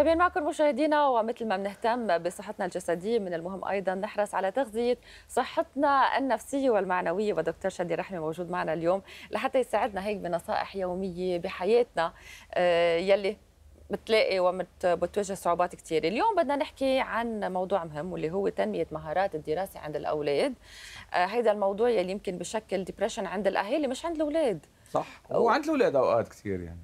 متابعين معكم مشاهدينا ومثل ما بنهتم بصحتنا الجسدية من المهم أيضا نحرص على تغذية صحتنا النفسية والمعنوية. ودكتور شادي رحمي موجود معنا اليوم لحتى يساعدنا هيك بنصائح يومية بحياتنا آه، يلي بتلاقي وبتواجه صعوبات كثيرة اليوم بدنا نحكي عن موضوع مهم واللي هو تنمية مهارات الدراسة عند الأولاد. آه، هيدا الموضوع يلي يمكن بشكل ديبريشن عند الأهالي مش عند الأولاد. صح. وعند الأولاد أوقات كثير يعني.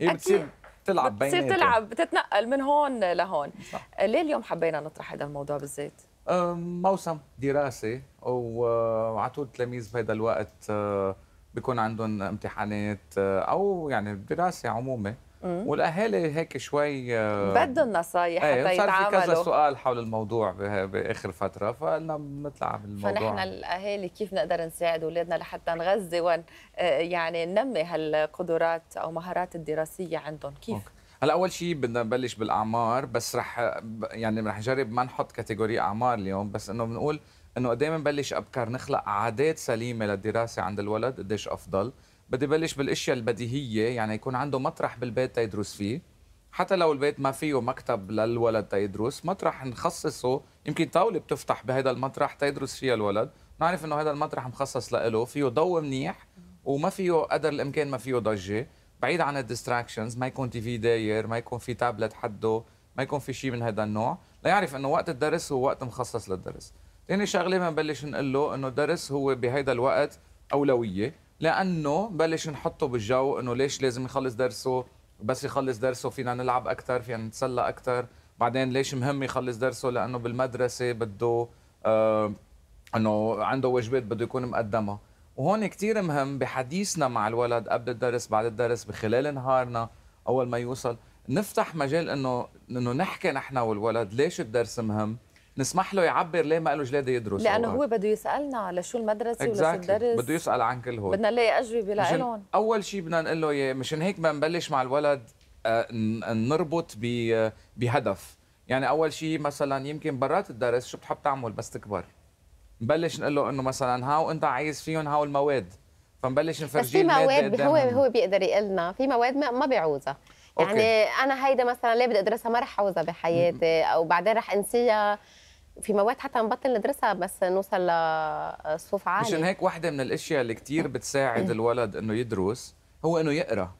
هي بتصير تلعب بتصير تلعب بتتنقل من هون لهون صح. ليه اليوم حبينا نطرح هذا الموضوع بالذات؟ موسم دراسي وعلى طول التلاميذ بهذا الوقت آه، بيكون عندهم امتحانات آه، أو يعني دراسة عمومي والأهالي هيك شوي آه، بدهم نصايح إيه، حتى يتعاملوا في كذا سؤال حول الموضوع بآخر فترة فقلنا بنطلع بالموضوع. فنحن الأهالي كيف نقدر نساعد أولادنا لحتى نغذي ون آه، يعني ننمي هالقدرات أو مهارات الدراسية عندهم؟ كيف؟ أوكي. هلا أول شيء بدنا نبلش بالأعمار بس رح يعني رح نجرب ما نحط category أعمار اليوم بس إنه بنقول إنه قد إيه بنبلش ابكر نخلق عادات سليمة للدراسة عند الولد قديش أفضل. بدي بلش بالأشياء البديهية يعني يكون عنده مطرح بالبيت تيدرس فيه. حتى لو البيت ما فيه مكتب للولد تيدرس مطرح نخصصه. يمكن طاولة بتفتح بهذا المطرح تيدرس فيها الولد. نعرف إنه هذا المطرح مخصص له فيه ضوء منيح وما فيه قدر الإمكان ما فيه ضجة. بعيد عن ال distractions ما يكون TV داير ما يكون في تابلت حده ما يكون في شيء من هذا النوع. ليعرف إنه وقت الدرس هو وقت مخصص للدرس. ثاني شغلة بنبلش نقول له إنه الدرس هو بهيدا الوقت أولوية. لأنه بلش نحطه بالجو إنه ليش لازم يخلص درسه؟ بس يخلص درسه فينا نلعب أكثر فينا نتسلى أكثر بعدين ليش مهم يخلص درسه؟ لأنه بالمدرسة بده آه إنه عنده واجبات بده يكون مقدمها وهون كثير مهم بحديثنا مع الولد قبل الدرس بعد الدرس بخلال نهارنا أول ما يوصل نفتح مجال إنه إنه نحكي نحن والولد ليش الدرس مهم. نسمح له يعبر ليه ما له جلاده يدرس لأنه هو؟ بده يسألنا لشو المدرسة exactly. ولا الدرس. بده يسأل عن كل هول. بدنا نلاقي أجوبة لهم أول شيء بدنا نقول له إياه مشان هيك بدنا نبلش مع الولد آه، نربط بهدف. يعني أول شيء مثلا يمكن برات الدرس شو بتحب تعمل؟ بس تكبر. نبلش نقول له إنه مثلا هاو أنت عايز فيهم هاو المواد. فنبلش نفرجيه بس في مواد هو هو بيقدر يقول لنا في مواد ما بيعوزها. يعني أوكي. أنا هيدا مثلا ليه بدي أدرسها؟ ما رح أعوزها بحياتي. أو بعدين رح أنسيها. في مواد حتى نبطل ندرسها بس نوصل لصفوف عاليه مشان هيك وحده من الأشياء اللي كثير بتساعد الولد إنه يدرس هو إنه يقرأ.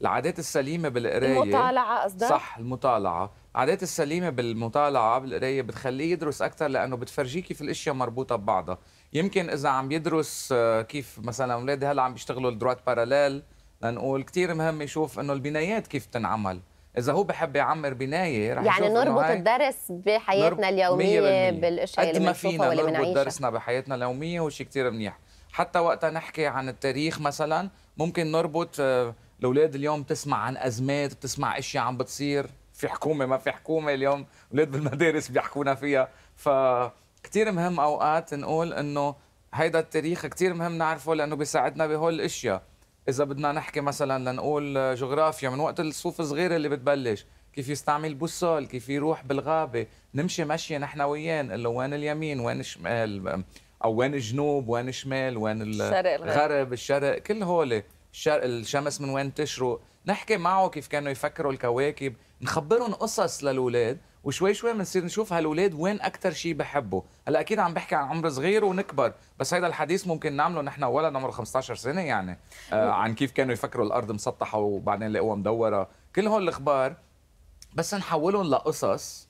العادات السليمة بالقراية. المطالعة قصدك؟ صح المطالعة. العادات السليمة بالمطالعة بالقراية بتخليه يدرس أكثر لأنه بتفرجيه كيف الأشياء مربوطة ببعضها. يمكن إذا عم يدرس آه، كيف مثلا اولادي هلأ عم بيشتغلوا الدروات باراليل لنقول كثير مهم يشوف إنه البنايات كيف تنعمل. إذا هو بحب يعمر بناية رح يعني نربط الدرس بحياتنا اليومية بالأشياء اللي ما فينا نربط درسنا بحياتنا اليومية وشيء كثير منيح. حتى وقتها نحكي عن التاريخ مثلا ممكن نربط آه، الأولاد اليوم تسمع عن أزمات بتسمع إشياء عم بتصير. في حكومة ما في حكومة اليوم أولاد بالمدارس بيحكونا فيها. فكتير مهم أوقات نقول إنه هيدا التاريخ كتير مهم نعرفه لأنه بيساعدنا بهول الأشياء. إذا بدنا نحكي مثلا لنقول جغرافيا من وقت الصوف الصغيره اللي بتبلش كيف يستعمل بوصل كيف يروح بالغابة نمشي مشي نحن وياه نقول له وين اليمين وين الشمال أو وين الجنوب وين الشمال وين الغرب. الشرق كل هول الشمس من وين تشرق. نحكي معه كيف كانوا يفكروا الكواكب نخبرهم قصص للأولاد. وشوي شوي بنصير نشوف هالولاد وين أكثر شيء بحبوا هلا أكيد عم بحكي عن عمر صغير ونكبر بس هذا الحديث ممكن نعمله نحن ولد عمره 15 سنة يعني. آه عن كيف كانوا يفكروا الأرض مسطحة وبعدين لقوها مدورة. كل هول الأخبار بس نحولهم لقصص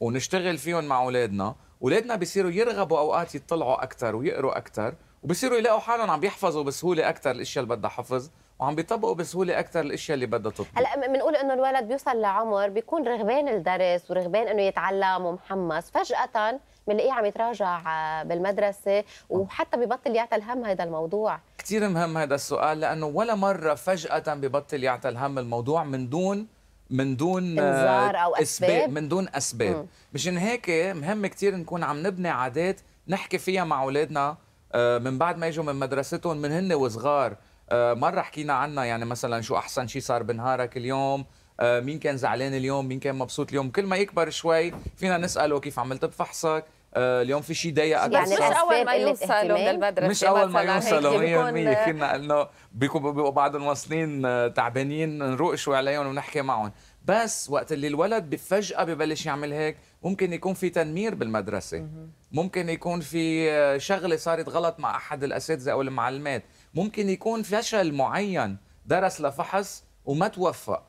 ونشتغل فيهم مع أولادنا. أولادنا بيصيروا يرغبوا أوقات يطلعوا أكثر ويقروا أكثر وبصيروا يلاقوا حالهم عم بيحفظوا بسهولة أكثر الأشياء اللي بدها حفظ. وعم بيطبقوا بسهولة أكثر الأشياء اللي بدها تطبق. هلا بنقول إنه الولد بيوصل لعمر بيكون رغبان الدرس ورغبان إنه يتعلم ومحمس. فجأة بنلاقيه عم يتراجع بالمدرسة وحتى ببطل يعطي الهم هذا الموضوع. كثير مهم هذا السؤال لأنه ولا مرة فجأة ببطل يعطي الهم الموضوع من دون من دون إنذار أو إسباب من دون أسباب. مشان هيك مهم كثير نكون عم نبني عادات نحكي فيها مع أولادنا آه، من بعد ما يجوا من مدرستهم من هن وصغار. آه، مرة حكينا عنها يعني مثلا شو أحسن شيء صار بنهارك اليوم آه، مين كان زعلان اليوم مين كان مبسوط اليوم. كل ما يكبر شوي فينا نساله كيف عملت بفحصك؟ آه، اليوم في شيء ضايقك؟ يعني مش أول ما يوصلوا من المدرسة مش أول ما يوصلوا 100% فينا إنه بيكونوا بعضهم واصلين تعبانين نروق شوي عليهم ونحكي معهم. بس وقت اللي الولد فجأة ببلش يعمل هيك ممكن يكون في تنمير بالمدرسة. ممكن يكون في آه، شغلة صارت غلط مع أحد الأساتذة أو المعلمات. ممكن يكون فشل معين درس لفحص وما توفق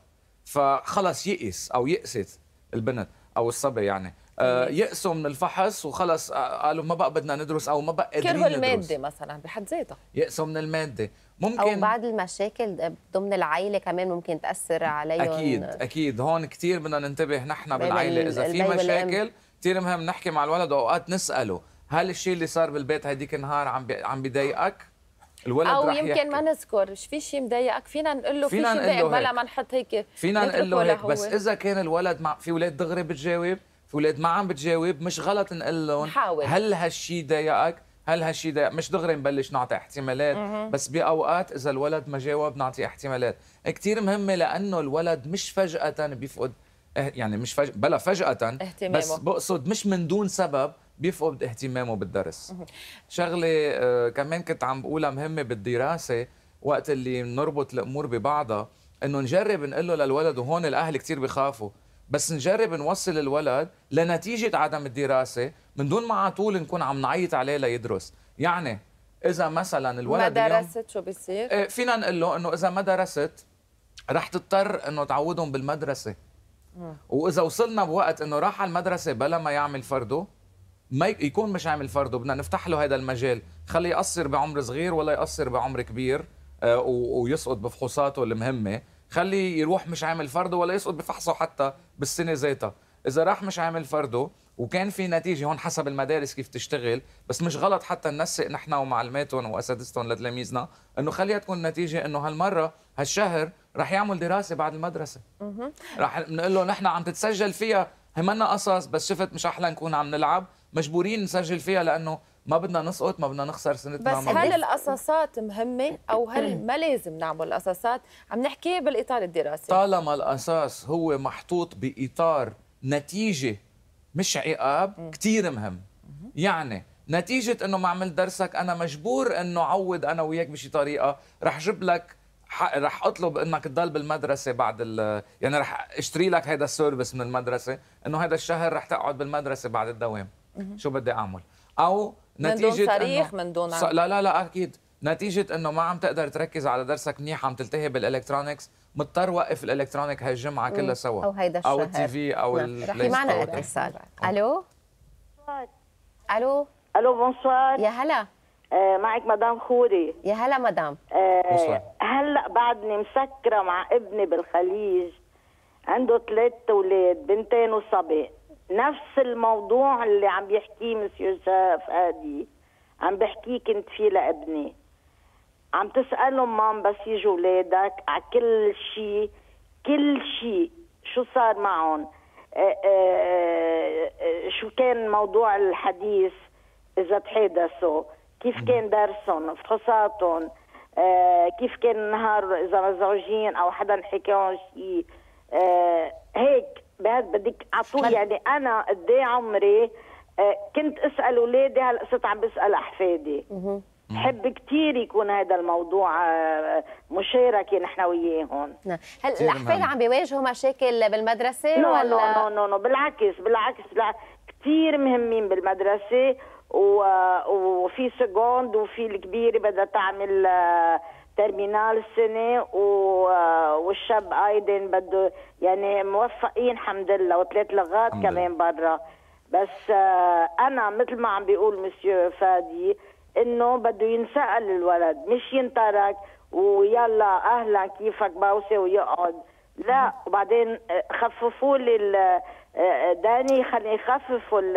فخلص يئس أو يئست البنت أو الصبي يعني. آه، يأسوا من الفحص وخلص آه، قالوا ما بقى بدنا ندرس أو ما بقى قادرين كرهوا ندرس. المادة مثلا بحد ذاتها. يأسوا من المادة. ممكن أو بعض المشاكل ضمن العائله كمان ممكن تأثر عليهم. أكيد أكيد. هون كثير بدنا ننتبه نحن بالعائله ال- إذا في. مشاكل كثير مهم نحكي مع الولد وأوقات نسأله هل الشيء اللي صار بالبيت هديك النهار عم. عم بيضايقك؟ الولد أو يمكن. ما نذكر في شيء مضايقك فينا نقول له في فينا شيء مضايقك بلا. ما نحط هيك فينا نقول له هيك بس. إذا كان الولد مع في أولاد دغري بتجاوب في أولاد ما عم بتجاوب مش غلط نقول لهم نحاول. هل هالشيء ضايقك هل هالشيء ضايق مش دغري نبلش نعطي احتمالات بس بأوقات إذا الولد ما جاوب نعطي احتمالات كثير مهمة لأنه الولد مش فجأة بيفقد يعني مش فج... بلا فجأة اهتمامه. بس بقصد مش من دون سبب بيفقد اهتمامه بالدرس. شغلة آه، كمان كنت عم بقولها مهمة بالدراسة وقت اللي نربط الأمور ببعضها إنه نجرب نقول له للولد وهون الأهل كثير بخافوا. بس نجرب نوصل الولد لنتيجة عدم الدراسة من دون ما على طول نكون عم نعيط عليه ليدرس. يعني إذا مثلا ما الولد اليوم درست شو بيصير؟ إيه، فينا نقول له إنه إذا ما درست رح تضطر إنه تعودهم بالمدرسة. وإذا وصلنا بوقت إنه راح على المدرسة بلا ما يعمل فرده ما يكون مش عامل فرده بدنا نفتح له هذا المجال. خليه يقصر بعمر صغير ولا يقصر بعمر كبير آه، ويسقط بفحوصاته المهمة. خليه يروح مش عامل فرده ولا يسقط بفحصه حتى بالسنة ذاتها. إذا راح مش عامل فرده وكان في نتيجة هون حسب المدارس كيف تشتغل بس مش غلط حتى ننسق نحن ومعلماتهم وأساتذتهم لتلاميذنا إنه خليها تكون نتيجة إنه هالمرة هالشهر رح يعمل دراسة بعد المدرسة. رح نقول له نحن عم تتسجل فيها هي منا قصص بس شفت مش أحلى نكون عم نلعب مجبورين نسجل فيها لأنه ما بدنا نسقط ما بدنا نخسر سنتنا بس ما هل القصصات مهمة أو هل ما لازم نعمل قصصات؟ عم نحكي بالإطار الدراسي. طالما الاساس هو محطوط بإطار نتيجة مش عقاب كثير مهم. يعني نتيجة إنه ما عملت درسك أنا مجبور إنه عوض أنا وياك بشي طريقة. رح جيب لك رح أطلب إنك تضل بالمدرسة بعد ال يعني رح اشتري لك هيدا السيرفيس من المدرسة. إنه هذا الشهر رح تقعد بالمدرسة بعد الدوام. شو بدي أعمل؟ أو من دون نتيجة صريخ من دون ص- لا لا لا أكيد. نتيجة إنه ما عم تقدر تركز على درسك منيح عم تلتهي بال electronics مضطر وقف ال electronics هالجمعة كلها سوا. أو هيدا أو الشهر. ال TV أو نعم. في معنا. اتصال ألو؟ ألو؟ ألو bonsoir. يا هلا. آه معك مدام خوري. يا هلا madame. bonsoir. آه هلأ بعدني مسكرة مع ابني بالخليج. عنده ثلاث أولاد بنتين وصبي. نفس الموضوع اللي عم بيحكيه مسيو شاف هادي عم بحكيه كنت فيه لابني. عم تسألهم مام بس يجوا ولادك على كل شيء كل شيء شو صار معهم؟ آه، آه، آه، شو كان موضوع الحديث؟ إذا تحدثوا. كيف كان درسهم؟ فحوصاتهم؟ كيف كان النهار إذا مزعوجين أو حدا حكاهم شيء هيك. بهذا بدك على يعني أنا قد إيه عمري كنت أسأل أولادي هلأ صرت عم بسأل أحفادي. بحب كثير يكون هذا الموضوع آه، مشاركة نحن وياهم نعم. هل الأحفاد. عم بيواجهوا مشاكل بالمدرسة no ولا؟ no no no no بالعكس بالعكس بالع- كثير مهمين بالمدرسة و... وفي seconde وفي الكبيرة بدها تعمل آه، terminale السنة و... آه، والشاب أيضا بده يعني موفقين الحمد لله وثلاث لغات كمان برا. بس أنا مثل ما عم بيقول مسيو فادي إنه بده ينسأل الولد مش ينترك ويلا أهلا كيفك بوسة ويقعد. لا وبعدين آه، خففوا لي ال- آه، داني خلي يخففوا ال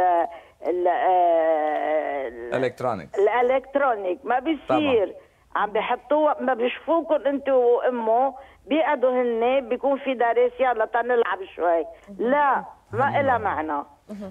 ال- آه، ال- الكترونيك الإلكترونيك. ما بيصير. عم بحطوه ما بيشوفوكم انت وأمه. بيقعدوا هن بيكون في درس يلا تنلعب شوي. لا ما إلها معنى.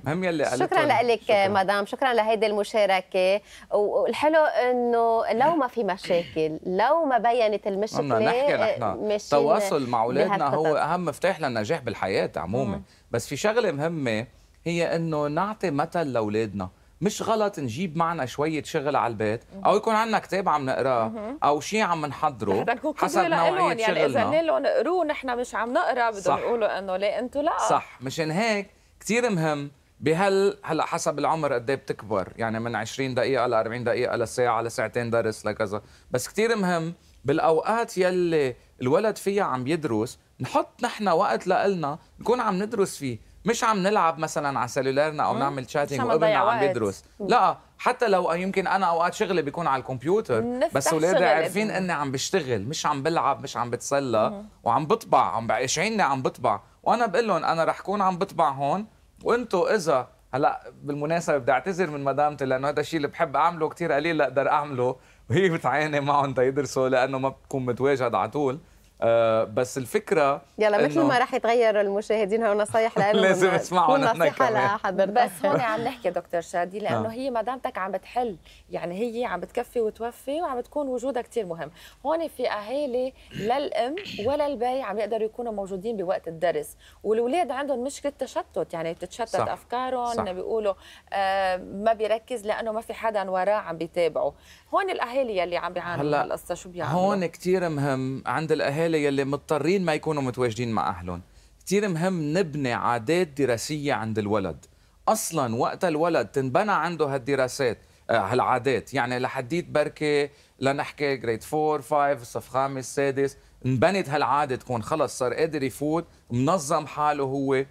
مهم. يلي شكرا لك مدام. شكرا لهيدي المشاركة. والحلو إنه لو ما في مشاكل لو ما بينت المشكلة بدنا نحكي نحن. التواصل مع أولادنا هو. أهم مفتاح للنجاح بالحياة عموما. بس في شغلة مهمة هي إنه نعطي مثل لأولادنا. مش غلط نجيب معنا شوية شغل على البيت أو يكون عندنا كتاب عم نقراه أو شيء عم نحضره حسب قدوة نوعية لهم يعني إذا شغلنا. لهم قروه نحن مش عم نقرأ صح. بدهم يقولوا إنه ليه أنتم لا. صح. مشان هيك كثير مهم بهال هلا حسب العمر قد إيه بتكبر. يعني من 20 دقيقة ل 40 دقيقة لساعه لساعتين درس لكذا بس كثير مهم بالأوقات يلي الولد فيها عم يدرس نحط نحن وقت لإلنا نكون عم ندرس فيه. مش عم نلعب مثلا على سلولارنا أو نعمل شاتنج عم وابننا عم. يدرس. لا حتى لو يمكن أنا أوقات شغلي بيكون على الكمبيوتر بس اولادي عارفين. إني عم بشتغل مش عم بلعب مش عم بتسلى وعم بطبع. عم بعيشعيني عم بطبع. وأنا بقول لهم أنا رح كون عم بطبع هون وانتوا اذا هلا بالمناسبة بدي اعتذر من مدامتي لأنه هذا الشيء اللي بحب أعمله كثير قليل لأقدر أعمله وهي بتعاني معهم تيدرسوا لأنه ما بتكون متواجد على طول. آه بس الفكرة يلا مثل ما رح يتغير المشاهدين هون نصايح لهم لازم نحن نصيحة. لحضرتك بس هون عم نحكي دكتور شادي لأنه آه. هي مدامتك عم بتحل يعني هي عم بتكفي وتوفي وعم بتكون وجودها كتير مهم هون في أهالي لا الأم ولا البي عم يقدروا يكونوا موجودين بوقت الدرس والأولاد عندهم مشكلة تشتت يعني بتتشتت صح. أفكارهم صح. بيقولوا آه ما بيركز لأنه ما في حدا وراه عم بيتابعه هون الأهالي يلي عم بيعانوا هلا هالقصه شو بيعملوا هون كتير مهم عند الأهالي يلي مضطرين ما يكونوا متواجدين مع أهلهم. كتير مهم نبني عادات دراسية عند الولد. أصلا وقت الولد تنبنى عنده هالدراسات آه، هالعادات. يعني لحديت بركي لنحكي جريد 4 5 صف خامس سادس. انبنت هالعادة تكون خلص صار قادر يفوت منظم حاله هو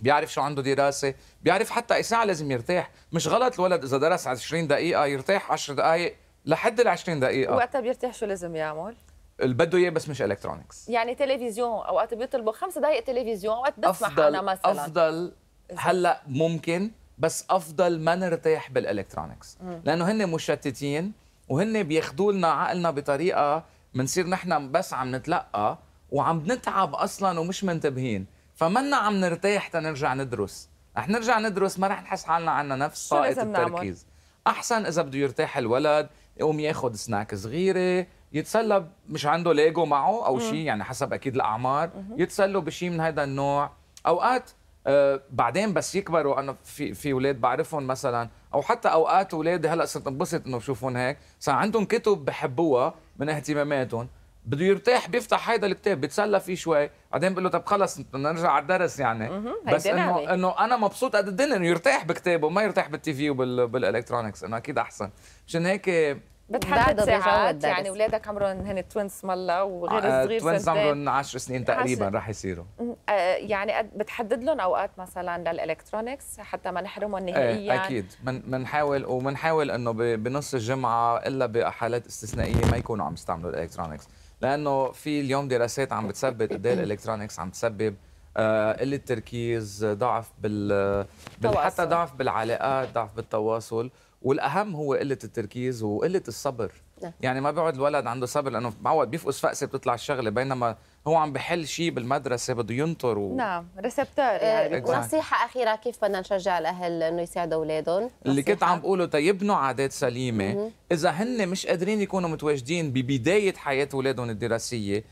بيعرف شو عنده دراسة بيعرف حتى أي ساعة لازم يرتاح. مش غلط الولد إذا درس 20 دقيقة يرتاح 10 دقائق لحد ال 20 دقيقة. وقتها بيرتاح شو لازم يعمل؟ اللي بده إياه بس مش الكترونكس يعني تلفزيون أوقات بيطلبوا خمس دقائق تلفزيون اوقات بسمح افضل أنا مثلا. أفضل هلأ ممكن بس أفضل ما نرتاح بال electronics لأنه هن مشتتين وهن بياخذوا لنا عقلنا بطريقة بنصير نحن بس عم نتلقى وعم نتعب أصلا ومش منتبهين. فمنا عم نرتاح تنرجع ندرس. رح نرجع ندرس ما رح نحس حالنا عنا نفس طاقه لازم نعمل؟ التركيز. أحسن إذا بده يرتاح الولد يقوم ياخذ سناك صغيرة يتسلى مش عنده ليجو معه أو شيء يعني حسب أكيد الأعمار. يتسلوا بشيء من هذا النوع. أوقات آه بعدين بس يكبروا. أنا في في أولاد بعرفهم مثلا أو حتى أوقات اولادي هلأ صرت انبسط إنه بشوفهم هيك. صار عندهم كتب بحبوها من اهتماماتهم. بده يرتاح بيفتح هيدا الكتاب بيتسلى فيه شوي. بعدين بقول له طب خلص بدنا نرجع على الدرس يعني. بس إنه. إنه أنا مبسوط قد الدنيا إنه يرتاح بكتابه ما يرتاح بال TV وبال electronics إنه أكيد أحسن. مشان هيك بتحدد ساعات. يعني اولادك عمرهم هن twins هلأ وغير آه، الصغير twins عمرهم 10 سنين تقريبا عشر. رح يصيروا آه، يعني بتحدد لهم أوقات مثلا لل electronics حتى ما نحرمهم إيه نهائيا أكيد من بنحاول وبنحاول إنه بنص الجمعة إلا بحالات استثنائية ما يكونوا عم يستعملوا ال electronics لأنه في اليوم دراسات عم بتثبت قد إيه ال electronics عم تسبب آه، قلة تركيز ضعف بال, حتى. ضعف بالعلاقات ضعف بالتواصل والأهم هو قلة التركيز وقلة الصبر نعم. يعني ما بيقعد الولد عنده صبر لأنه معود بيفقس فقسه بتطلع الشغلة بينما هو عم بحل شيء بالمدرسة بده ينطر و... نعم ريسبتور يعني آه،. Exactly. نصيحة أخيرة كيف بدنا نشجع الأهل إنه يساعدوا أولادهم اللي كنت. عم بقوله تيبنوا عادات سليمة إذا هن مش قادرين يكونوا متواجدين ببداية حياة أولادهم الدراسية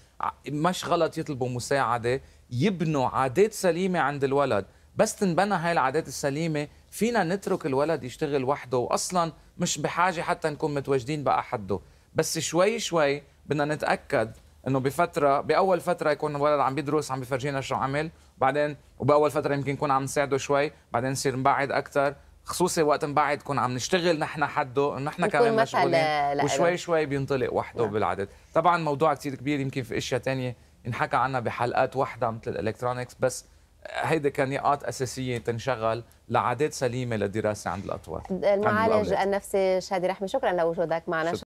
مش غلط يطلبوا مساعدة يبنوا عادات سليمة عند الولد بس تنبنى هاي العادات السليمة فينا نترك الولد يشتغل وحده واصلا مش بحاجة حتى نكون متواجدين باحده بس شوي شوي بدنا نتأكد إنه بفترة بأول فترة يكون الولد عم بيدرس عم بيفرجينا شو عمل. بعدين وبأول فترة يمكن نكون عم نساعده شوي بعدين نصير نبعد أكثر خصوصي وقت نبعد نكون عم نشتغل نحن حده إنه نحن كمان مشغولين. وشوي شوي بينطلق وحده نعم. بالعدد. طبعا موضوع كتير كبير يمكن في أشياء تانية ينحكى عنها بحلقات واحدة مثل الالكترونكس بس هيدي كان نقاط أساسية تنشغل لعادات سليمة للدراسة عند الاطفال المعالج. النفسي شادي رحمي شكرا لوجودك معنا شكراً.